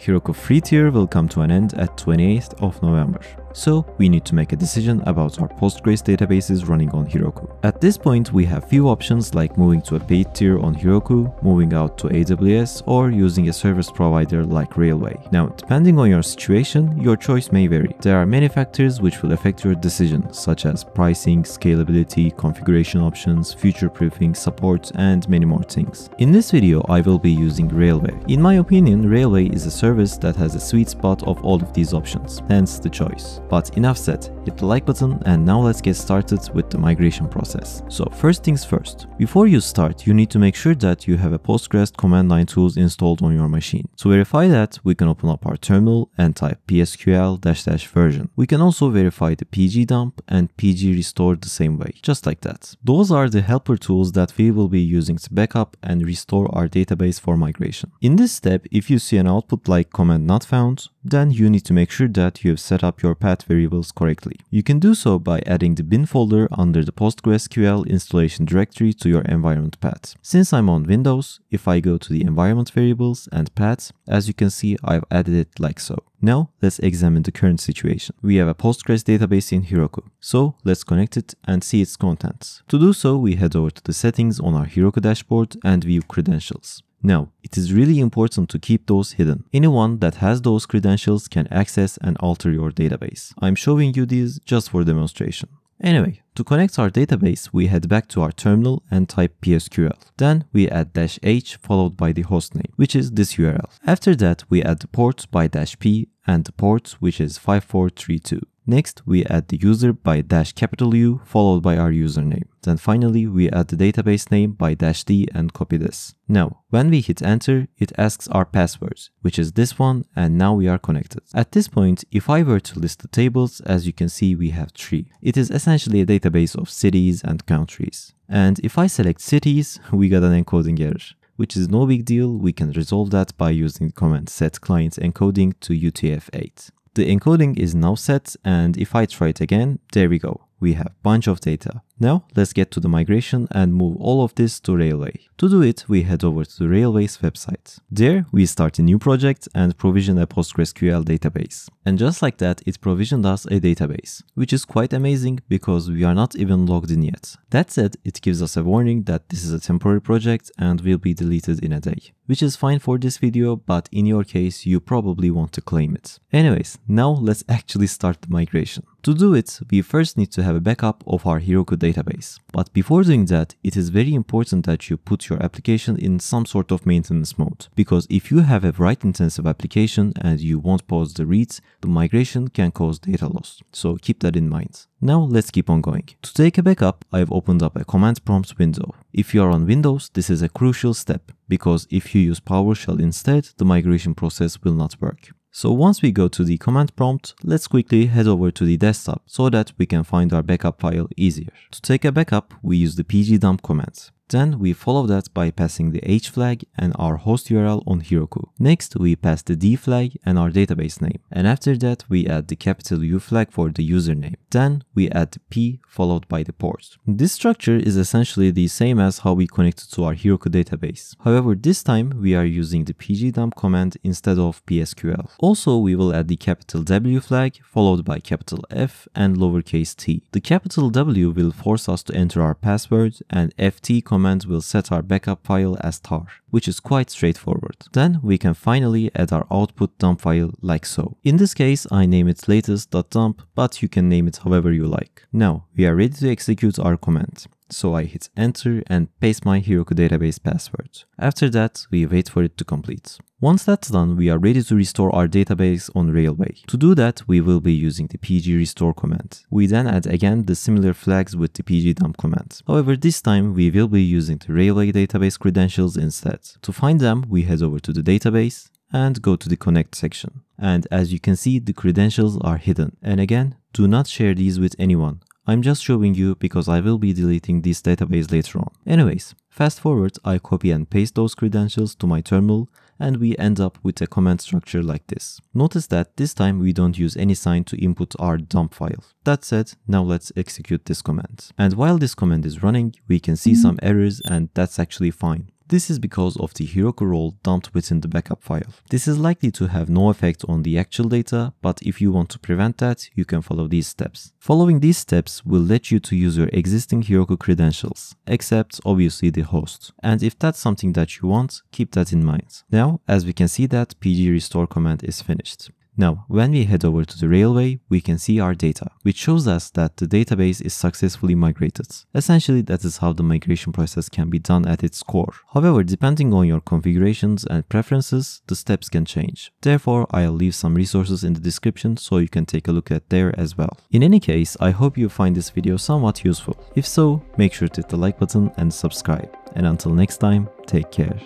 Heroku free tier will come to an end at 28th of November. So we need to make a decision about our Postgres databases running on Heroku. At this point, we have few options like moving to a paid tier on Heroku, moving out to AWS, or using a service provider like Railway. Now, depending on your situation, your choice may vary. There are many factors which will affect your decision, such as pricing, scalability, configuration options, future-proofing, support, and many more things. In this video, I will be using Railway. In my opinion, Railway is a service that has a sweet spot of all of these options, hence the choice. But enough said, hit the like button and now let's get started with the migration process. So first things first, before you start, you need to make sure that you have a Postgres command line tools installed on your machine. To verify that, we can open up our terminal and type psql dash dash version. We can also verify the pgdump and pg pgrestore the same way, just like that. Those are the helper tools that we will be using to backup and restore our database for migration. In this step, if you see an output like command not found, then you need to make sure that you have set up your path variables correctly. You can do so by adding the bin folder under the PostgreSQL installation directory to your environment path. Since I'm on Windows, if I go to the environment variables and paths, as you can see, I've added it like so. Now let's examine the current situation. We have a Postgres database in Heroku. So let's connect it and see its contents. To do so, we head over to the settings on our Heroku dashboard and view credentials. Now, it is really important to keep those hidden. Anyone that has those credentials can access and alter your database. I'm showing you these just for demonstration. Anyway, to connect our database, we head back to our terminal and type psql. Then we add dash h followed by the hostname, which is this URL. After that, we add the port by dash p and the port, which is 5432. Next, we add the user by dash capital U followed by our username. Then finally, we add the database name by dash D and copy this. Now, when we hit enter, it asks our password, which is this one, and now we are connected. At this point, if I were to list the tables, as you can see, we have three. It is essentially a database of cities and countries. And if I select cities, we got an encoding error which is no big deal, we can resolve that by using the command set client encoding to UTF-8. The encoding is now set and if I try it again, there we go. We have bunch of data. Now let's get to the migration and move all of this to Railway. To do it, we head over to the Railway's website. There, we start a new project and provision a PostgreSQL database. And just like that, it provisioned us a database, which is quite amazing because we are not even logged in yet. That said, it gives us a warning that this is a temporary project and will be deleted in a day, which is fine for this video, but in your case, you probably want to claim it. Anyways, now let's actually start the migration. To do it, we first need to have a backup of our Heroku database. But before doing that, it is very important that you put your application in some sort of maintenance mode. Because if you have a write intensive application and you won't pause the reads, the migration can cause data loss. So keep that in mind. Now let's keep on going. To take a backup, I've opened up a command prompt window. If you are on Windows, this is a crucial step because if you use PowerShell instead, the migration process will not work. So once we go to the command prompt, let's quickly head over to the desktop so that we can find our backup file easier. To take a backup, we use the pgdump command. Then we follow that by passing the H flag and our host URL on Heroku. Next, we pass the D flag and our database name. And after that, we add the capital U flag for the username. Then we add the P followed by the port. This structure is essentially the same as how we connected to our Heroku database. However, this time we are using the pgdump command instead of psql. Also, we will add the capital W flag followed by capital F and lowercase t. The capital W will force us to enter our password and ft command command will set our backup file as tar, which is quite straightforward. Then we can finally add our output dump file like so. In this case, I name it latest.dump, but you can name it however you like. Now, we are ready to execute our command. So I hit enter and paste my Heroku database password. After that, we wait for it to complete. Once that's done, we are ready to restore our database on Railway. To do that, we will be using the pgrestore command. We then add again the similar flags with the pgdump command. However, this time we will be using the Railway database credentials instead. To find them, we head over to the database and go to the connect section. And as you can see, the credentials are hidden. And again, do not share these with anyone. I'm just showing you because I will be deleting this database later on. Anyways, fast forward, I copy and paste those credentials to my terminal and we end up with a command structure like this. Notice that this time we don't use any sign to input our dump file. That said, now let's execute this command. And while this command is running, we can see some errors and that's actually fine. This is because of the Heroku role dumped within the backup file. This is likely to have no effect on the actual data, but if you want to prevent that, you can follow these steps. Following these steps will let you to use your existing Heroku credentials, except obviously the host. And if that's something that you want, keep that in mind. Now, as we can see that pg restore command is finished. Now, when we head over to the Railway, we can see our data, which shows us that the database is successfully migrated. Essentially, that is how the migration process can be done at its core. However, depending on your configurations and preferences, the steps can change. Therefore, I'll leave some resources in the description so you can take a look at there as well. In any case, I hope you find this video somewhat useful. If so, make sure to hit the like button and subscribe. And until next time, take care.